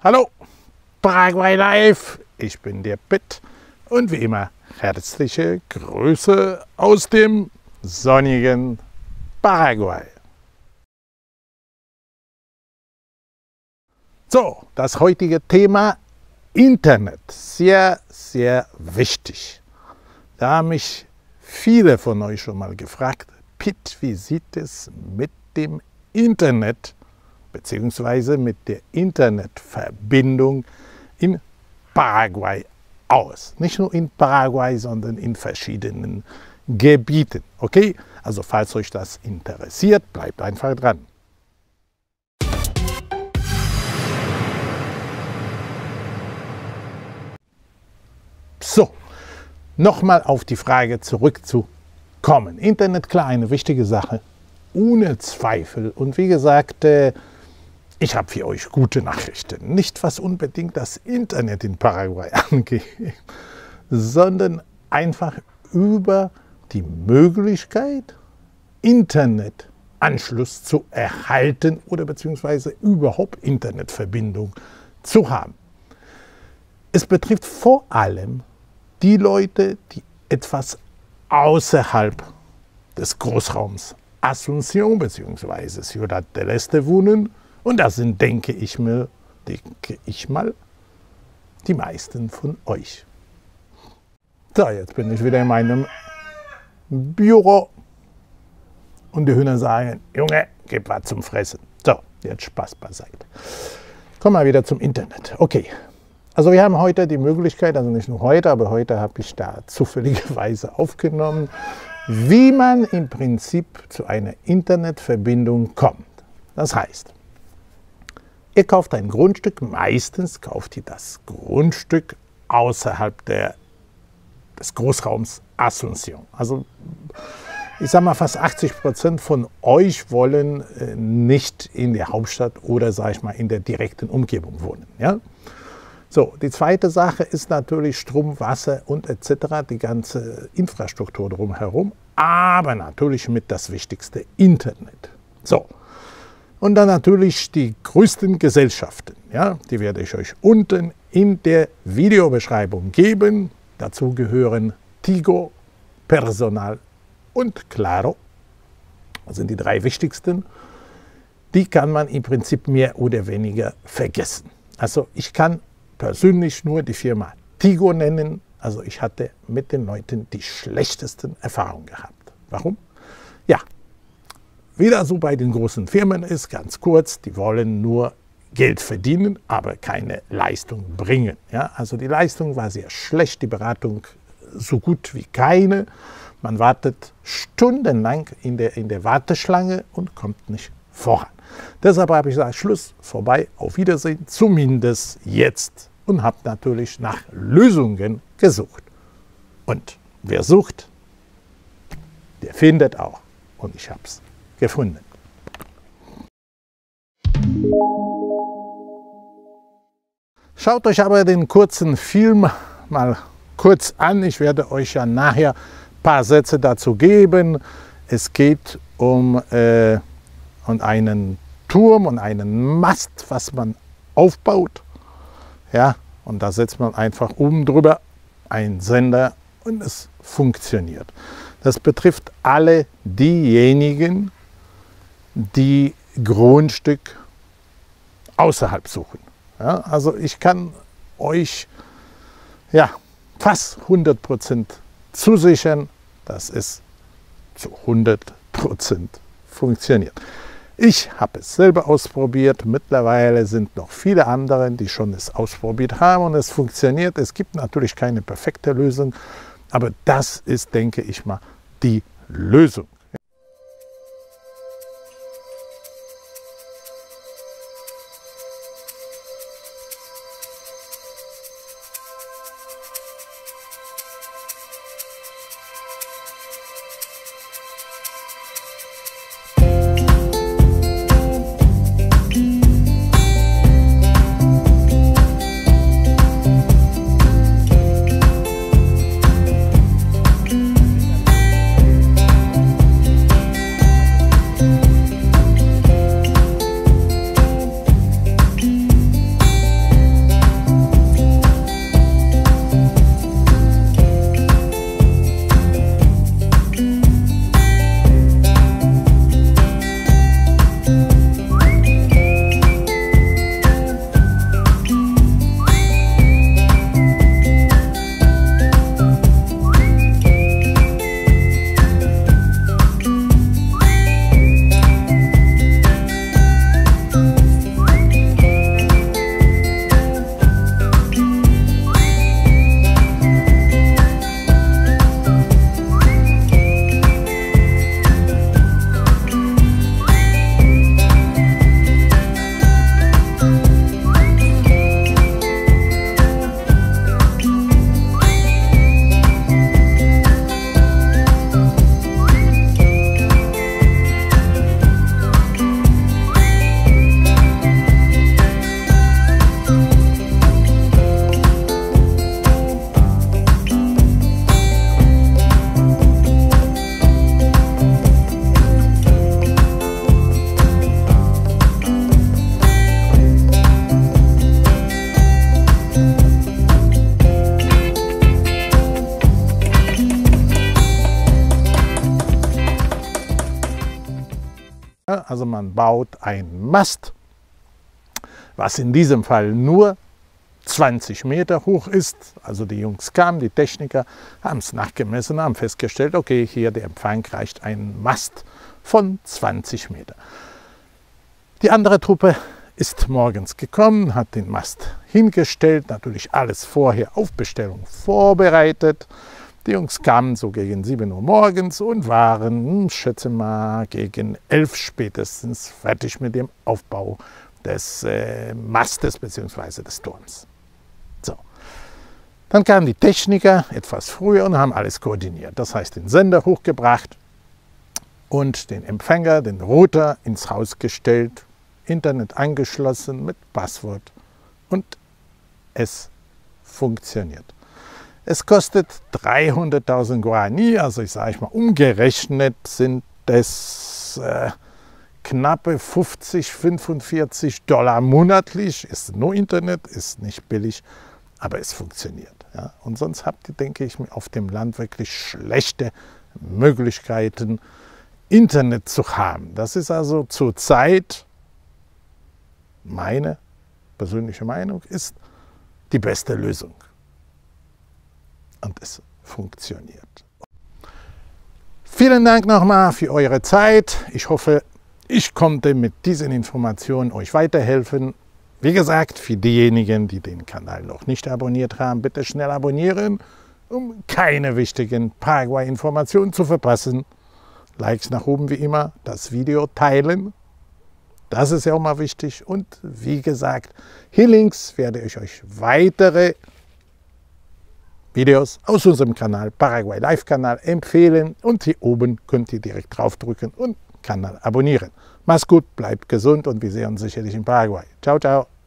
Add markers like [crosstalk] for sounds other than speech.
Hallo, Paraguay Live, ich bin der Pitt und wie immer herzliche Grüße aus dem sonnigen Paraguay. So, das heutige Thema Internet, sehr, sehr wichtig. Da haben mich viele von euch schon mal gefragt, Pitt, wie sieht es mit dem Internet bzw. mit der Internetverbindung in Paraguay aus? Nicht nur in Paraguay, sondern in verschiedenen Gebieten. Okay? Also falls euch das interessiert, bleibt einfach dran. So, nochmal auf die Frage zurückzukommen. Internet, klar, eine wichtige Sache, ohne Zweifel. Und wie gesagt, äh, ich habe für euch gute Nachrichten. Nicht was unbedingt das Internet in Paraguay [laughs] angeht, sondern einfach über die Möglichkeit, Internetanschluss zu erhalten oder beziehungsweise überhaupt Internetverbindung zu haben. Es betrifft vor allem die Leute, die etwas außerhalb des Großraums Asunción bzw. Ciudad del Este wohnen. Und das sind, denke ich mir, denke ich mal, die meisten von euch. So, jetzt bin ich wieder in meinem Büro und die Hühner sagen, Junge, gib was zum Fressen. So, jetzt Spaß beiseite. Kommen wir wieder zum Internet. Okay, also wir haben heute die Möglichkeit, also nicht nur heute, aber heute habe ich da zufälligerweise aufgenommen, wie man im Prinzip zu einer Internetverbindung kommt. Das heißt, ihr kauft ein Grundstück, meistens kauft ihr das Grundstück außerhalb der, des Großraums Asunción. Also ich sage mal, fast 80 Prozent von euch wollen äh, nicht in der Hauptstadt oder, sage ich mal, in der direkten Umgebung wohnen. Ja? So, die zweite Sache ist natürlich Strom, Wasser und etc., die ganze Infrastruktur drumherum, aber natürlich mit das Wichtigste Internet. So, und dann natürlich die größten Gesellschaften, ja, die werde ich euch unten in der Videobeschreibung geben. Dazu gehören Tigo, Personal und Claro. Das sind die drei wichtigsten. Die kann man im Prinzip mehr oder weniger vergessen. Also ich kann persönlich nur die Firma Tigo nennen. Also ich hatte mit den Leuten die schlechtesten Erfahrungen gehabt. Warum? Ja, wieder so bei den großen Firmen ist, ganz kurz, die wollen nur Geld verdienen, aber keine Leistung bringen. Ja, also die Leistung war sehr schlecht, die Beratung so gut wie keine. Man wartet stundenlang in der, in der Warteschlange und kommt nicht voran. Deshalb habe ich gesagt, Schluss, vorbei, auf Wiedersehen, zumindest jetzt. Und habe natürlich nach Lösungen gesucht. Und wer sucht, der findet auch. Und ich habe es gefunden. Schaut euch aber den kurzen Film mal kurz an. Ich werde euch ja nachher ein paar Sätze dazu geben. Es geht um, äh, um einen Turm und einen Mast, was man aufbaut. Ja, und da setzt man einfach oben drüber einen Sender und es funktioniert. Das betrifft alle diejenigen, die Grundstück außerhalb suchen. Ja, also ich kann euch ja, fast 100% zusichern, dass es zu 100% funktioniert. Ich habe es selber ausprobiert. Mittlerweile sind noch viele andere, die schon es ausprobiert haben und es funktioniert. Es gibt natürlich keine perfekte Lösung, aber das ist, denke ich mal, die Lösung. Also man baut einen Mast, was in diesem Fall nur 20 Meter hoch ist. Also die Jungs kamen, die Techniker, haben es nachgemessen, haben festgestellt, okay, hier der Empfang reicht ein Mast von 20 Meter. Die andere Truppe ist morgens gekommen, hat den Mast hingestellt, natürlich alles vorher auf Bestellung vorbereitet. Die Jungs kamen so gegen 7 Uhr morgens und waren, hm, schätze mal, gegen 11 spätestens fertig mit dem Aufbau des äh, Mastes bzw. des Turms. So. Dann kamen die Techniker etwas früher und haben alles koordiniert. Das heißt, den Sender hochgebracht und den Empfänger, den Router ins Haus gestellt, Internet angeschlossen mit Passwort und es funktioniert. Es kostet 300.000 Guarani, also ich sage mal umgerechnet sind es äh, knappe 50, 45 Dollar monatlich. Ist nur Internet, ist nicht billig, aber es funktioniert. Ja. Und sonst habt ihr, denke ich, auf dem Land wirklich schlechte Möglichkeiten, Internet zu haben. Das ist also zurzeit meine persönliche Meinung, ist die beste Lösung. Und es funktioniert. Vielen Dank nochmal für eure Zeit. Ich hoffe, ich konnte mit diesen Informationen euch weiterhelfen. Wie gesagt, für diejenigen, die den Kanal noch nicht abonniert haben, bitte schnell abonnieren, um keine wichtigen Paraguay-Informationen zu verpassen. Likes nach oben wie immer, das Video teilen das ist ja auch mal wichtig. Und wie gesagt, hier links werde ich euch weitere Videos aus unserem Kanal, Paraguay Live Kanal, empfehlen. Und hier oben könnt ihr direkt draufdrücken und Kanal abonnieren. Mach's gut, bleibt gesund und wir sehen uns sicherlich in Paraguay. Ciao, ciao.